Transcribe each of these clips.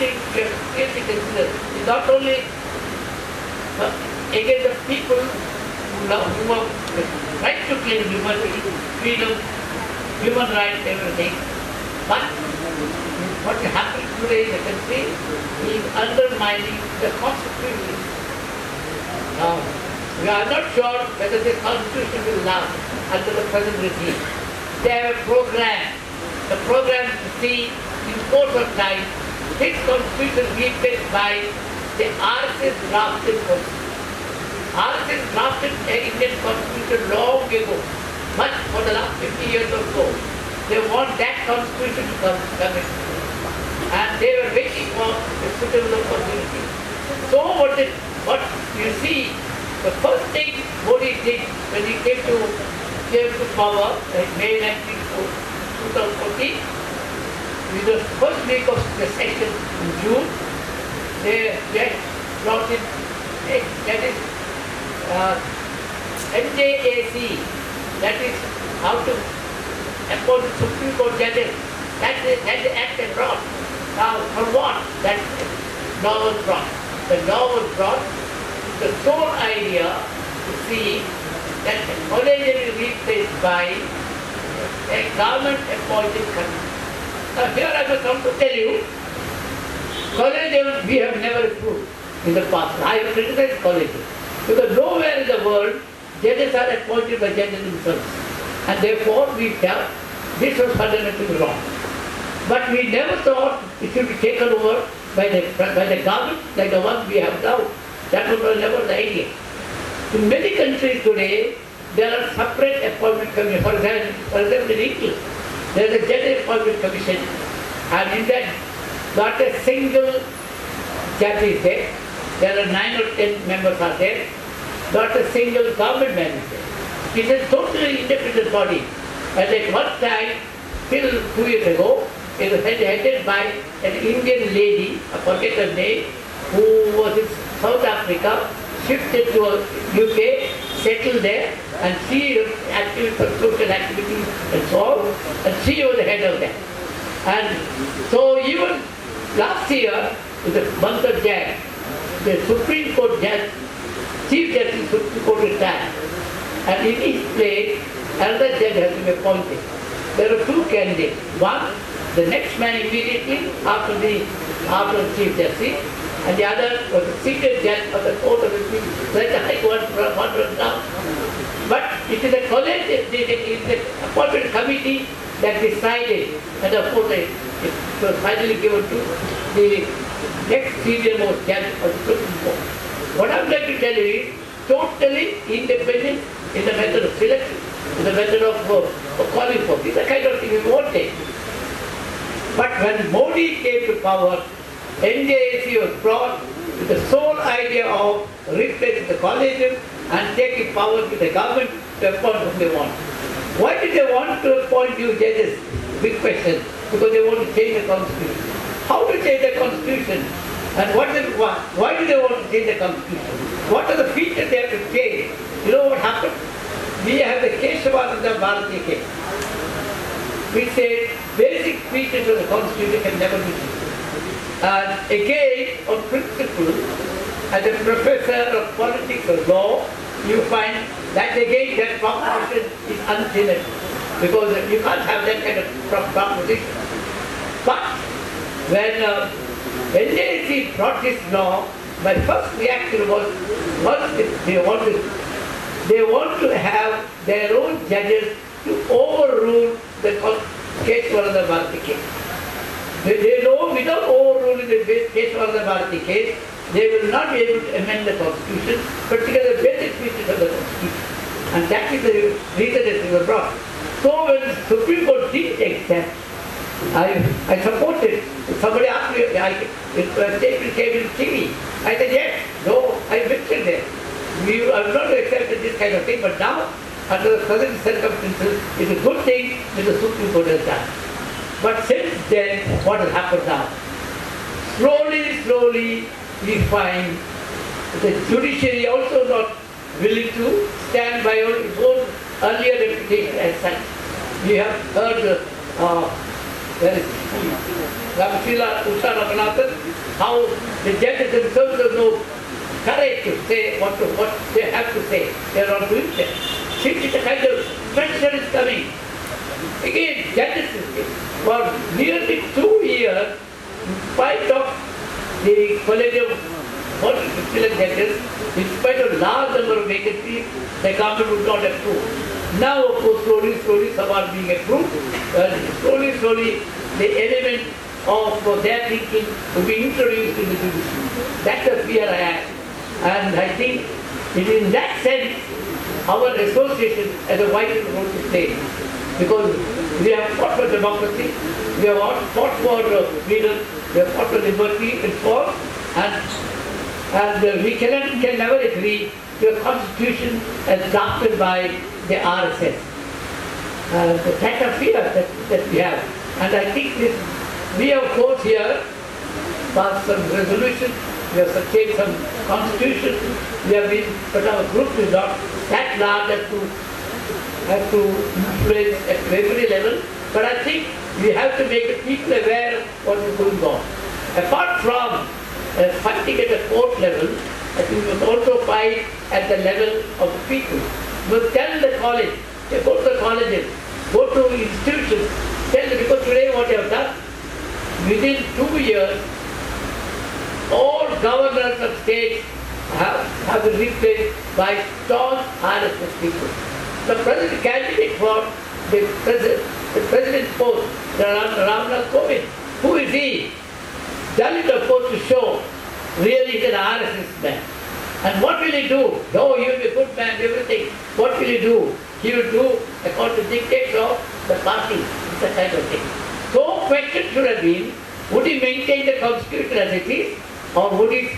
is not only against the people who love the right to claim liberty, freedom, human rights, everything, but what happens today in the country is undermining the constitution. Now, we are not sure whether the constitution will last under the present regime. They have a program. The program to see in course of time this constitution replaced by the RSS drafted constitution. RSS drafted the Indian constitution long ago, much for the last 50 years or so. They want that constitution to come, come. And they were waiting for a suitable opportunity. So what, did, what you see, the first thing Modi did when he came to, came to power May 1914, in the first week of the session in June, they just brought in, that is uh, NJAC, that is how to appoint Supreme Court judges. That is, that is act and brought. Now, for what that law was brought? The law was brought the sole idea to see that the collegium is replaced by a government appointed committee. Here I must come to tell you, collegium we have never approved in the past. I have criticized collegium. Because nowhere in the world judges are appointed by judges themselves. And therefore we felt this was fundamentally wrong. But we never thought it should be taken over by the, by the government like the one we have now. That was never the idea. In many countries today, there are separate appointment committees. For example, for example in England, there is a General appointment commission. And in that, not a single judge is there. There are nine or ten members are there. Not a single government man is there. It is a totally independent body. And at one time, till two years ago, it was headed by an Indian lady, I forget her name, who was in South Africa, shifted to UK, settled there, and see active for social activities and so on, and she was the head of that. And so even last year, in the month of Jan, the Supreme Court judge, Chief Justice Supreme Court retired, and in his place, another judge has been appointed. There are two candidates. One, the next man immediately after the after the Chief Justice, and the other was the seated judge of the Court of Appeal, like the High Court, one was now. But it is a college, it is the appointment committee that decided, and of course it was finally given to the next senior most judge of the Supreme Court. What I'm trying to tell you is totally independent in the method of selection, in the method of, uh, of calling for. These are kind of thing we wanted. But when Modi came to power, NJAC was brought with the sole idea of replacing the collegium and taking power to the government to appoint whom they want. Why did they want to appoint new judges? Big question. Because they want to change the constitution. How to change the constitution? And what is, why, why do they want to change the constitution? What are the features they have to change? You know what happened? We have the Keshavananda Bharati case. We say basic features of the constitution can never be changed. And again, on principle, as a professor of political law, you find that again that proposition is untenable. Because you can't have that kind of proposition. But when uh, NJC brought this law, my first reaction was, once they want to, they want to have their own judges to overrule the Keshavananda Bharati case. They, they without overruling the Keshavananda Bharati case, they will not be able to amend the constitution, particularly the basic features of the constitution. And that is the reason that they were brought. So when the Supreme Court did take that, I, I supported. Somebody asked me, I, if a statement came in TV. I said, yes, no, I mentioned there. We are not accepted this kind of thing, but now, under the present circumstances, it's a good thing that the Supreme Court has done. But since then, what has happened now? Slowly, slowly, we find the judiciary also not willing to stand by its own earlier reputation as such. We have heard uh, there is Ramshila, Usha Ramanathan, how the judges themselves have no courage to say what, to, what they have to say. They are not doing that. See, it's a kind of pressure is coming. Again, judges for nearly two years, in spite of the collegium what excellent judges, in spite of large number of vacancies, the government would not approve. Now, of course, slowly, slowly, some are being approved. And slowly, slowly, the element of their thinking will be introduced in the judiciary. That's the fear I have. And I think it is in that sense our association has a vital role to play. Because we have fought for democracy, we have fought for freedom, we have fought for liberty and for and and uh, we can, can never agree to a constitution adopted by the RSS. Uh, the type of fear that, that we have. And I think this, we of course here passed some resolution, we have changed some constitution, we have been, but our group is not that large as to, have to influence at every level. But I think we have to make the people aware of what is going on. Apart from uh, fighting at the court level, I think we must also fight at the level of the people. We must tell the college, go to the colleges, go to institutions, tell them, because today what you have done, within two years, all governors of states have, have been replaced by staunch RSS people. The president candidate for the president, the president's post, Ram, Ramnath Kovind, who is he? Dalit of course to show really he's an RSS man. And what will he do? Oh, he will be a good man, everything. What will he do? He will do according to the dictates of the party. It's a kind of thing. So question should have been, would he maintain the constitution as it is? Or would he,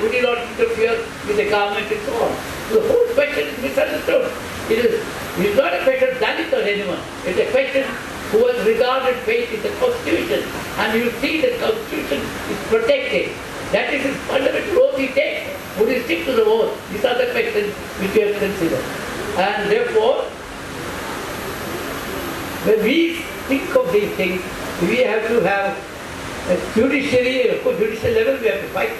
would he not interfere with the government and so on? The whole question is misunderstood. It is, it is not a question of Dalit or anyone. It's a question who has regarded faith in the Constitution. And you see the Constitution is protected. That is his fundamental oath he takes. Would he stick to the oath? These are the questions which we have considered. And therefore, when we think of these things, we have to have a judiciary, course, judicial level we have to fight.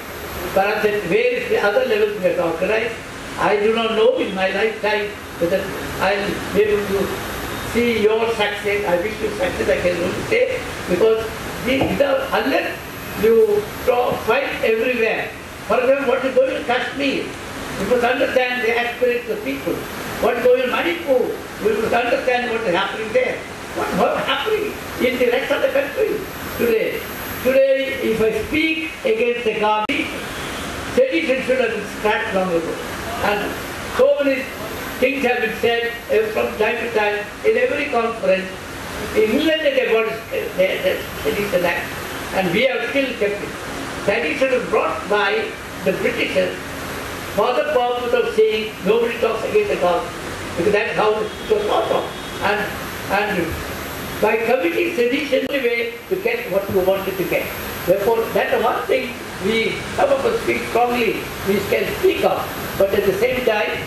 Perhaps at various other levels we have to organize. I do not know in my lifetime whether I'll be able to see your success. I wish you success, I can only say, because these are, unless you fight everywhere. For example, what is going in Kashmir? You must understand the aspirations of people. What is going in Manipur? We must understand what is happening there. What is happening in the rest of the country today? Today, if I speak against the government, sedition should have been scrapped long ago. And so many things have been said uh, from time to time in every conference. In England, they got uh, the Sedition Act, and we have still kept it. Sedition was brought by the Britishers for the purpose of saying nobody talks against the government, because that's how it was thought of. And, and by committing sedition way to get what you wanted to get. Therefore, that's one thing we, some of us speak strongly, we can speak of. But at the same time,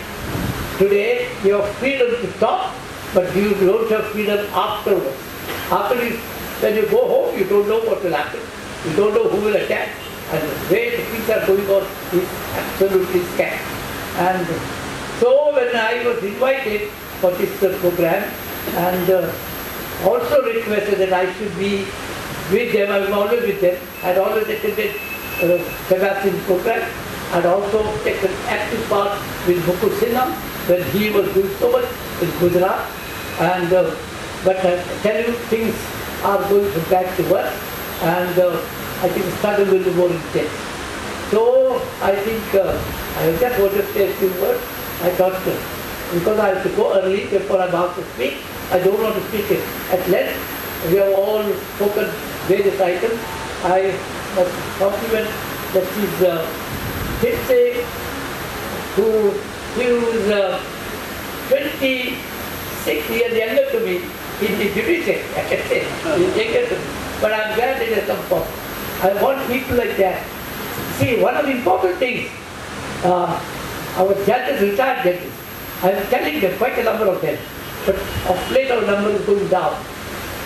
today you have freedom to talk, but you don't have freedom afterwards. After you, when you go home, you don't know what will happen. You don't know who will attack. And the way the things are going on is absolutely scary. And so when I was invited for this program, and uh, also requested that I should be with them. I was always with them. I had always attended uh, Sebastian program. Had also taken active part with Mukul Sinha when he was doing so much in Gujarat. And uh, but I tell you, things are going bad to worse, and uh, I think the struggle will be more intense. So I think uh, I just want to say a few words. I thought uh, because I have to go early, before I'm about to speak. I don't want to speak it at length. We have all spoken various items. I must compliment that she's uh, who he was uh, 26 years younger to me in the judiciary, I can say. Me. But I'm glad it has come forth. I want people like that. See, one of the important things, uh, our judges, retired judges, I'm telling them, quite a number of them, but of late our number is going down.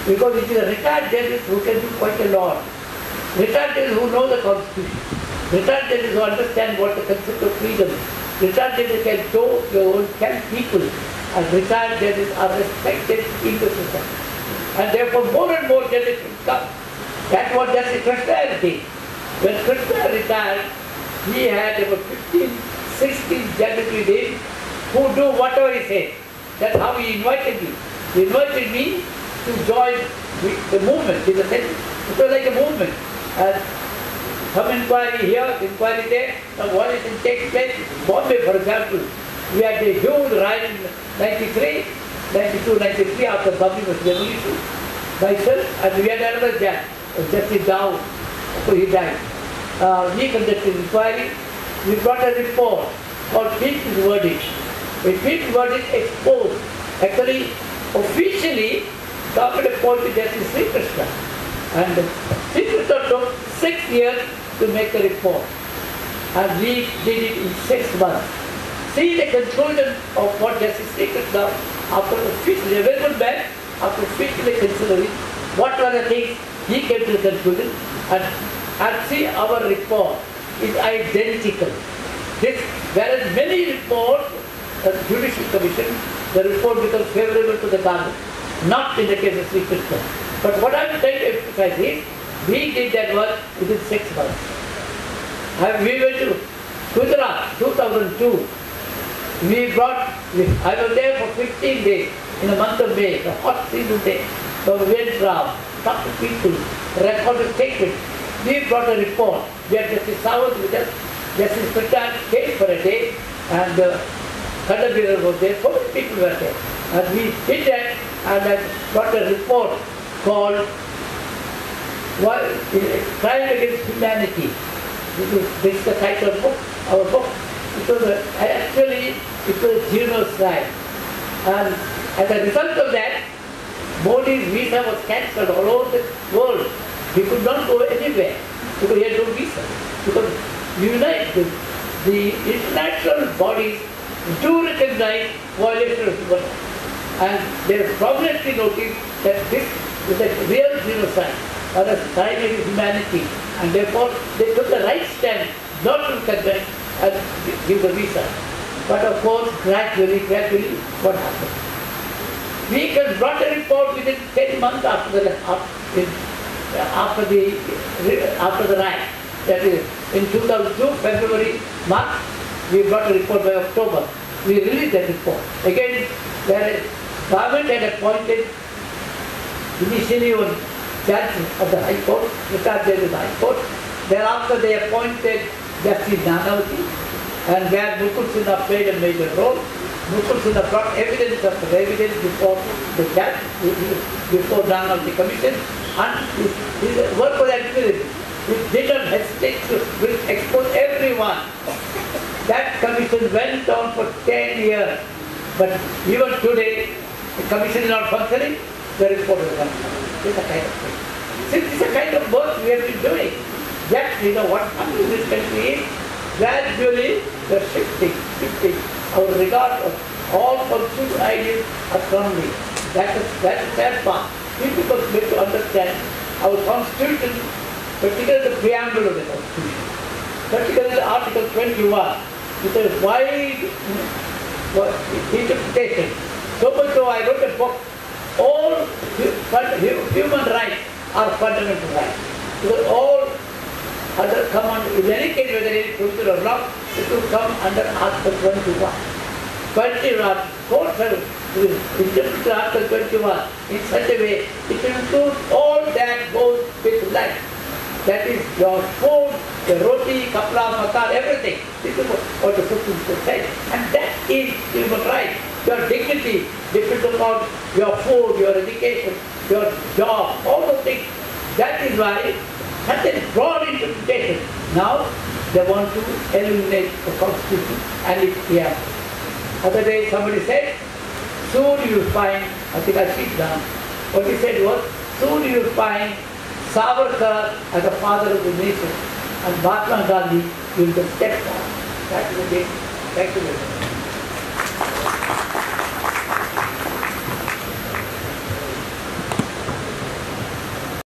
Because it is a retired judges who can do quite a lot. Retired judges who know the constitution. Retired judges who understand what the concept of freedom is. Retired judges can show your own can people and retired judges are respected in the. And therefore more and more will come. That's what Justice Krishna did. When Krishna retired, he had about 15, 16 judges with him who do whatever he said. That's how he invited me. He invited me to join the movement in the. It was like a movement. And some inquiry here, inquiry there, some violation takes place. Bombay, for example, we had a huge riot in 93, 92, 93 after Bombay was revolution. Myself, and we had another judge, Justice Daud, so he died. Uh, we conducted inquiry. We brought a report called People's Verdict. A People's Verdict exposed, actually, officially, government appointed Justice Sri Krishna. And Sri Krishna took six years to make a report. And we did it in six months. See the conclusion of what Justice Sri Krishna, after officially available back, after officially considering what were the things he came to the conclusion, and, and see our report is identical. This, whereas many reports, the Judicial Commission, the report becomes favorable to the government, not in the case of Sri. But what I'm trying to emphasize is, we did that work within six months. And we went to Gujarat, 2002. We brought, I was there for 15 days in the month of May, the hot season day. So we went around, talked to people, recorded statements. We brought a report. We had Justice Sawant with us. Justice Pratap came for a day and uh, Kannabiran was there. So many people were there. And we did that and I got a report called what, Crime Against Humanity. This is, the title of book, our book. It was a, actually, it was genocide. And as a result of that, Modi's visa was cancelled all over the world. He could not go anywhere because he had no visa. Because unite the, the international bodies do recognize violation of human rights. And they prominently noticed that this is a real genocide or a against humanity. And therefore they took the right stand not to recognize and uh, give the visa. But of course, gradually, gradually, what happened? We can brought a report within 10 months after the, uh, after the, uh, after the riot. That is, in 2002, February, March, we brought a report by October. We released that report. Again, the government had appointed initially one judge of the High Court, of the High Court. Thereafter they appointed Justice Nanavati and where Mukul Sinha played a major role. Mukul Sinha brought evidence after evidence before the judge, before Nanavati Commission and his, his work was admirable. He did not hesitate to expose everyone. That commission went on for 10 years. But even today, the commission is not functioning, the is not functioning. It's a kind of thing. This is a kind of work we have been doing. Yet, you know, what happens in this country is gradually are shifting, shifting our regard of all constitutional ideas autonomy. That is that is that part. People need to understand our constitution, particularly the preamble of the constitution, particularly the Article 21, with a wide interpretation. So much so I wrote a book, all human rights are fundamental rights. Because all other come under, in any case whether it is fulfilled or not, it will come under Article 21. 21, court has Article 21 in such a way, it includes all that goes with life. That is your food, the roti, kapda, makan, everything. This is what the Supreme Court. And that is human right. Your dignity depends upon your food, your education, your job, all those things. That is why such a broad interpretation. Now they want to eliminate the constitution and its preamble. Other day somebody said, soon you will find, I think I down, what he said was, soon you will find Savarkar as the father of the nation and Mahatma Gandhi will the stepfather. That is the Thank you very much.